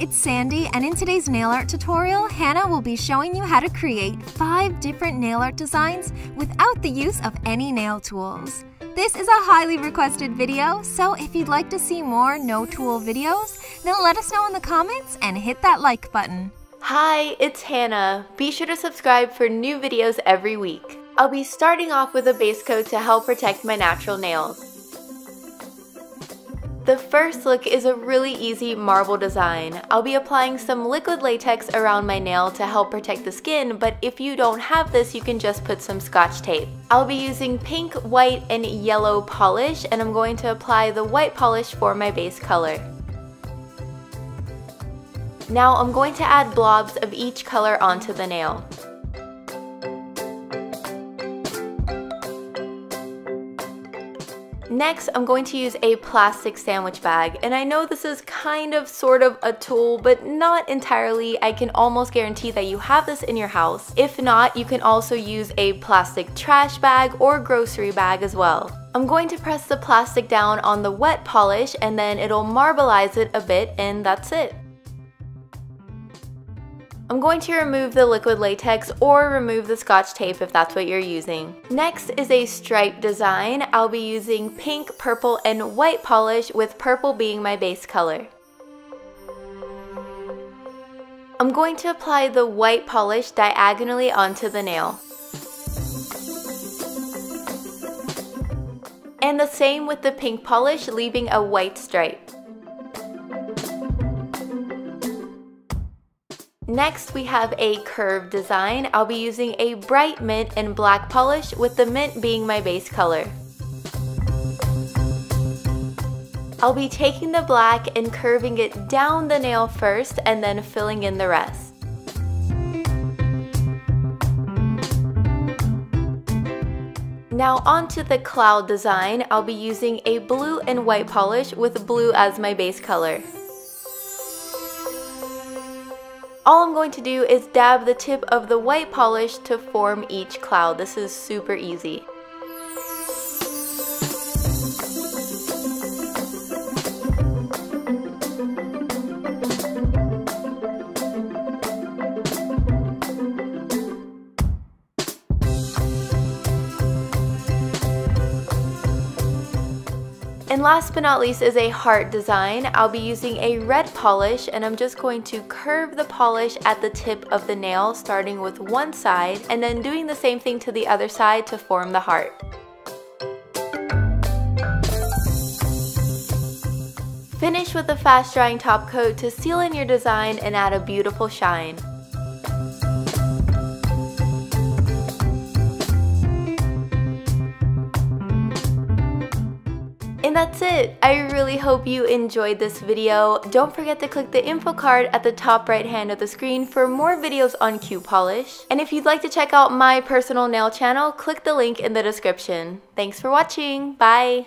it's Sandi and in today's nail art tutorial, Hannah will be showing you how to create 5 different nail art designs without the use of any nail tools. This is a highly requested video, so if you'd like to see more no tool videos, then let us know in the comments and hit that like button. Hi, it's Hannah. Be sure to subscribe for new videos every week. I'll be starting off with a base coat to help protect my natural nails. The first look is a really easy marble design. I'll be applying some liquid latex around my nail to help protect the skin, but if you don't have this, you can just put some scotch tape. I'll be using pink, white, and yellow polish, and I'm going to apply the white polish for my base color. Now I'm going to add blobs of each color onto the nail. Next, I'm going to use a plastic sandwich bag, and I know this is kind of sort of a tool, but not entirely. I can almost guarantee that you have this in your house. If not, you can also use a plastic trash bag or grocery bag as well. I'm going to press the plastic down on the wet polish and then it'll marbleize it a bit and that's it. I'm going to remove the liquid latex or remove the scotch tape if that's what you're using. Next is a stripe design. I'll be using pink, purple, and white polish with purple being my base color. I'm going to apply the white polish diagonally onto the nail. And the same with the pink polish, leaving a white stripe. Next we have a curved design. I'll be using a bright mint and black polish with the mint being my base color. I'll be taking the black and curving it down the nail first and then filling in the rest. Now onto the cloud design, I'll be using a blue and white polish with blue as my base color. All I'm going to do is dab the tip of the white polish to form each cloud. This is super easy. And last but not least is a heart design. I'll be using a red polish and I'm just going to curve the polish at the tip of the nail starting with one side and then doing the same thing to the other side to form the heart. Finish with a fast drying top coat to seal in your design and add a beautiful shine. That's it. I really hope you enjoyed this video. Don't forget to click the info card at the top right hand of the screen for more videos on CutePolish. And if you'd like to check out my personal nail channel, click the link in the description. Thanks for watching. Bye!